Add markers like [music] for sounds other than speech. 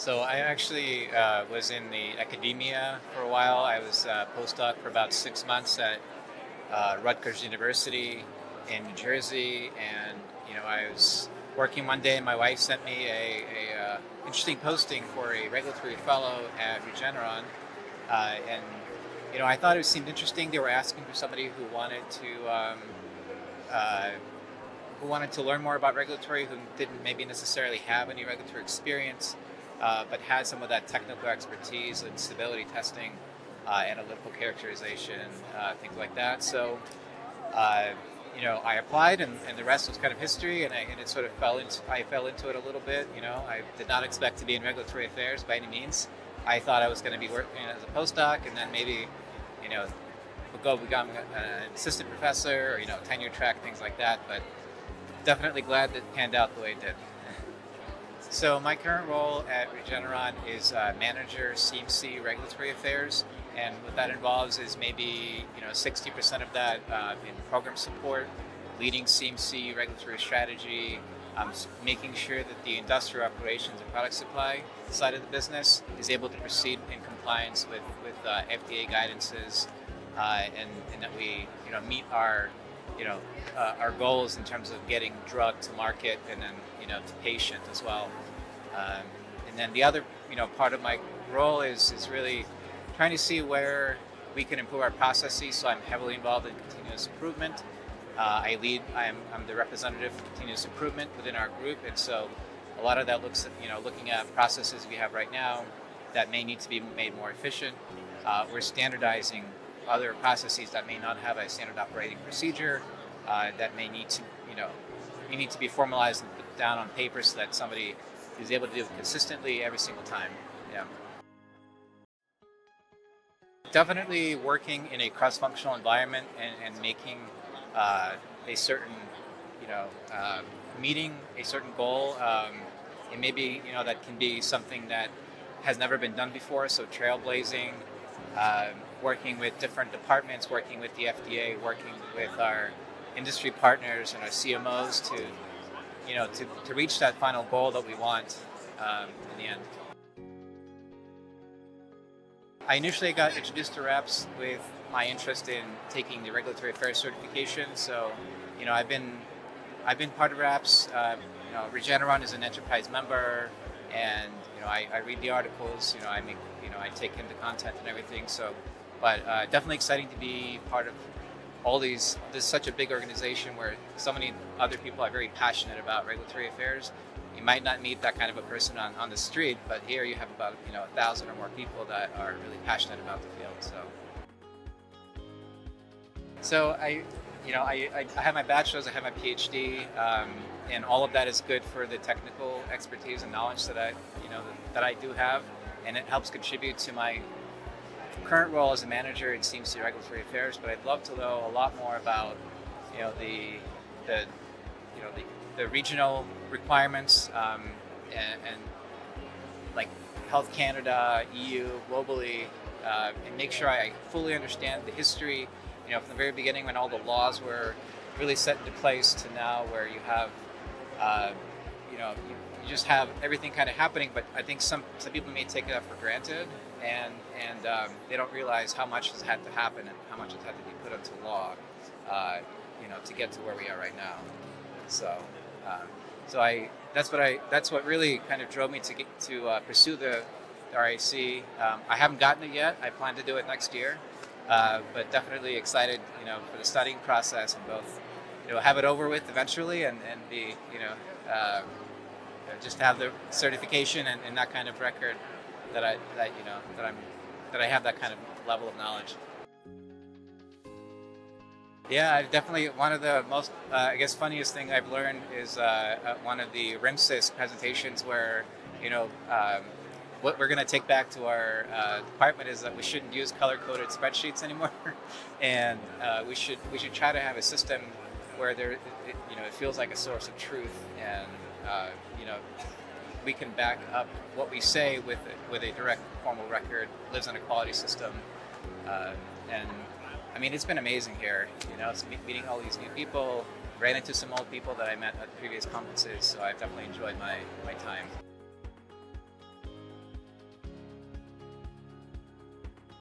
So I actually uh, was in the academia for a while. I was a postdoc for about six months at uh, Rutgers University in New Jersey, and you know I was working one day, and my wife sent me a, a uh, interesting posting for a regulatory fellow at Regeneron, uh, and you know I thought it seemed interesting. They were asking for somebody who wanted to. Um, uh, who wanted to learn more about regulatory, who didn't maybe necessarily have any regulatory experience, uh, but had some of that technical expertise in stability testing, uh, analytical characterization, uh, things like that. So, uh, you know, I applied, and, and, the rest was kind of history, and, I, and, it sort of fell into. I fell into it a little bit. You know, I did not expect to be in regulatory affairs by any means. I thought I was going to be working as a postdoc, and then maybe, you know, go become an assistant professor or you know tenure track things like that. But definitely glad that it panned out the way it did. So my current role at Regeneron is uh, manager CMC regulatory affairs, and what that involves is maybe you know 60% of that uh, in program support, leading CMC regulatory strategy, um, making sure that the industrial operations and product supply side of the business is able to proceed in compliance with with uh, FDA guidances, uh, and, and that we you know meet our you know, uh, our goals in terms of getting drug to market and then, you know, to patient as well. Um, and then the other, you know, part of my role is, is really trying to see where we can improve our processes. So I'm heavily involved in continuous improvement. Uh, I lead, I'm, I'm the representative for continuous improvement within our group. And so a lot of that looks at, you know, looking at processes we have right now that may need to be made more efficient. Uh, we're standardizing other processes that may not have a standard operating procedure uh, that may need to, you know, you need to be formalized and put down on paper so that somebody is able to do it consistently every single time. Yeah. Definitely working in a cross-functional environment and, and making uh, a certain, you know, uh, meeting a certain goal. Um, and maybe, you know, that can be something that has never been done before. So trailblazing, um, working with different departments, working with the FDA, working with our industry partners and our CMOs to, you know, to, to reach that final goal that we want um, in the end. I initially got introduced to RAPS with my interest in taking the regulatory affairs certification. So, you know, I've been I've been part of RAPS. Uh, you know, Regeneron is an enterprise member, and you know, I, I read the articles. You know, I make you know I take in the content and everything. So but uh, definitely exciting to be part of all these. This is such a big organization where so many other people are very passionate about regulatory affairs. You might not meet that kind of a person on, on the street, but here you have about you know a thousand or more people that are really passionate about the field. So, so I, you know, I, I have my bachelor's, I have my PhD, um, and all of that is good for the technical expertise and knowledge that I, you know, that, that I do have, and it helps contribute to my current role as a manager in CMC regulatory affairs, but I'd love to know a lot more about, you know, the, the you know, the, the regional requirements um, and, and, like Health Canada, EU, globally, uh, and make sure I fully understand the history, you know, from the very beginning when all the laws were really set into place to now where you have, uh, you know, you, you just have everything kind of happening, but I think some, some people may take that for granted and and um, they don't realize how much has had to happen and how much has had to be put into law, uh, you know, to get to where we are right now. So, um, so I that's what I that's what really kind of drove me to get to uh, pursue the, the RAC. Um, I haven't gotten it yet. I plan to do it next year, uh, but definitely excited, you know, for the studying process and both, you know, have it over with eventually and and be, you know. Uh, just have the certification and, and that kind of record that I that you know that I'm that I have that kind of level of knowledge. Yeah, I definitely one of the most uh, I guess funniest thing I've learned is uh, uh one of the RIMSYS presentations where you know. Um, what we're going to take back to our uh, department is that we shouldn't use color-coded spreadsheets anymore, [laughs] and uh, we should we should try to have a system where there, it, you know, it feels like a source of truth, and uh, you know, we can back up what we say with with a direct formal record, lives in a quality system, uh, and I mean it's been amazing here. You know, it's meeting all these new people, ran into some old people that I met at previous conferences, so I've definitely enjoyed my my time.